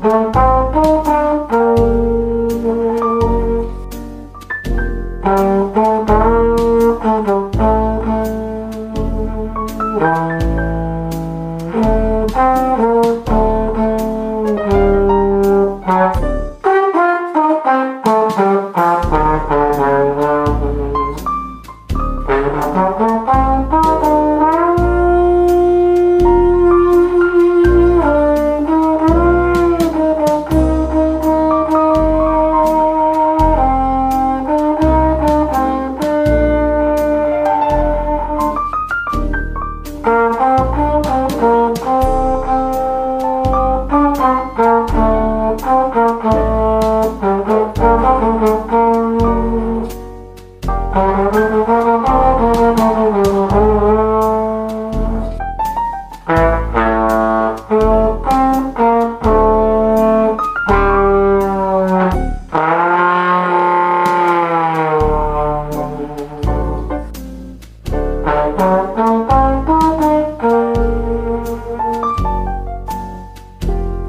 Bye.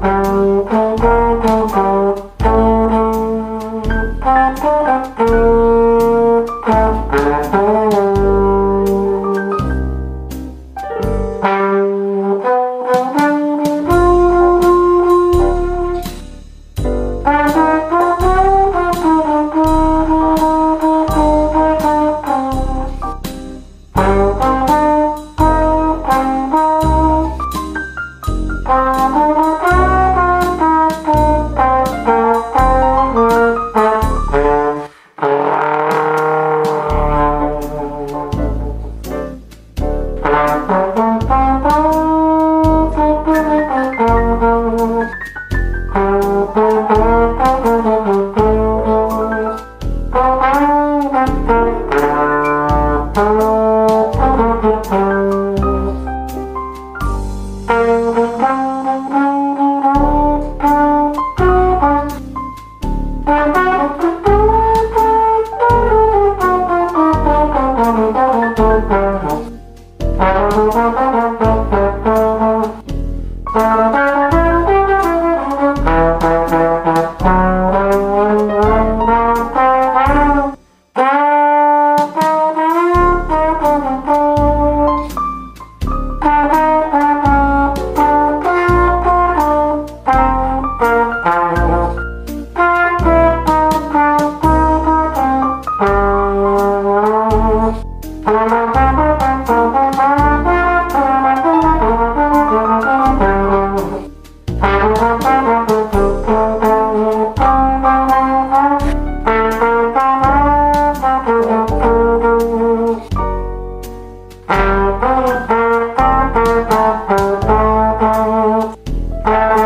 Thank you. Thank you. Thank you.